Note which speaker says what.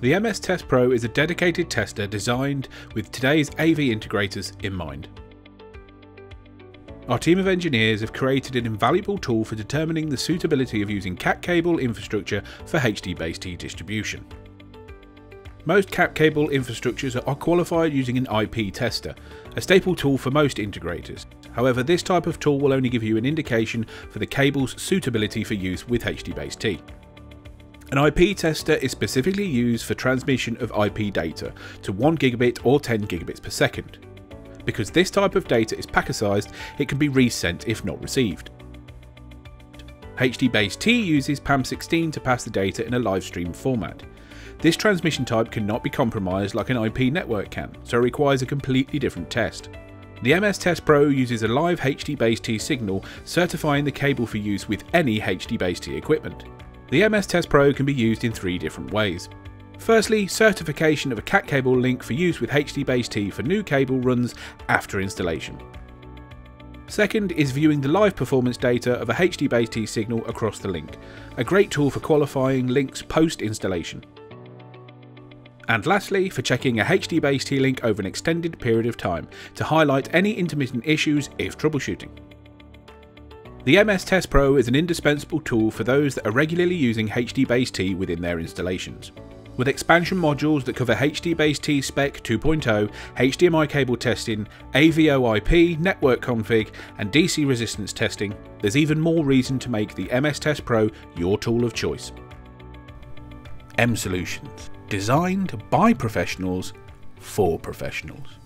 Speaker 1: The MS Test Pro is a dedicated tester designed with today's AV integrators in mind. Our team of engineers have created an invaluable tool for determining the suitability of using CAT cable infrastructure for HD-Base-T distribution. Most CAT cable infrastructures are qualified using an IP tester, a staple tool for most integrators. However, this type of tool will only give you an indication for the cable's suitability for use with HD-Base-T. An IP tester is specifically used for transmission of IP data to 1 gigabit or 10 gigabits per second. Because this type of data is packet sized, it can be resent if not received. HD-Base-T uses PAM16 to pass the data in a live stream format. This transmission type cannot be compromised like an IP network can, so it requires a completely different test. The MS Test Pro uses a live HD-Base-T signal certifying the cable for use with any HD-Base-T equipment. The MS Test Pro can be used in three different ways. Firstly, certification of a CAT cable link for use with HD-Base-T for new cable runs after installation. Second is viewing the live performance data of a HD-Base-T signal across the link, a great tool for qualifying links post-installation. And lastly, for checking a HD-Base-T link over an extended period of time to highlight any intermittent issues if troubleshooting. The MS Test Pro is an indispensable tool for those that are regularly using HD-Base-T within their installations. With expansion modules that cover HD-Base-T Spec 2.0, HDMI cable testing, AVOIP, network config, and DC resistance testing, there's even more reason to make the MS Test Pro your tool of choice. M Solutions, designed by professionals for professionals.